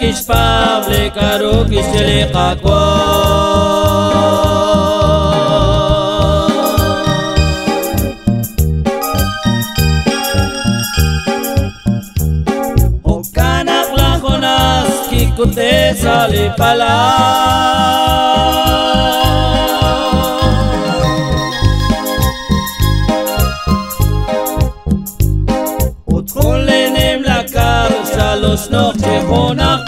jakiś Pawlik, a ruki ścielika Okanak lachonaski kutesa lipala los noch gehonacht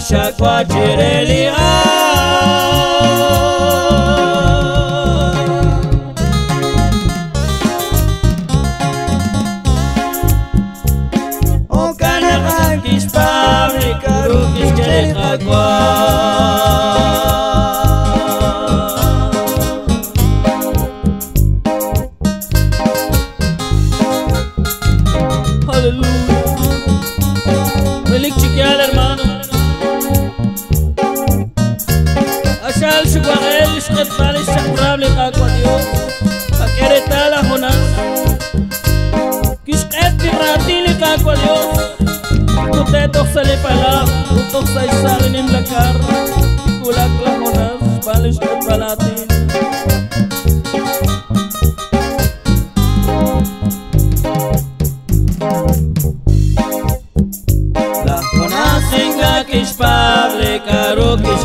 Chaque fois tu les dosalle palas, utoksa salen en la carne, con la la pales de palate. La monas en la que es pable, caro que es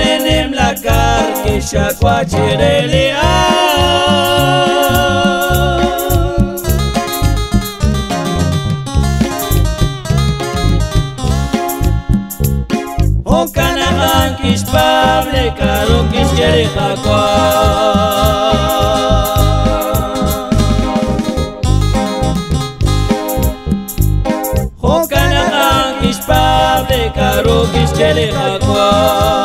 შაკვაჭერელია ოკანაანკის პავლე კაროკის ჯერიხაკვა ოკანაანკის პავლე კაროკის ჯერიხაკვა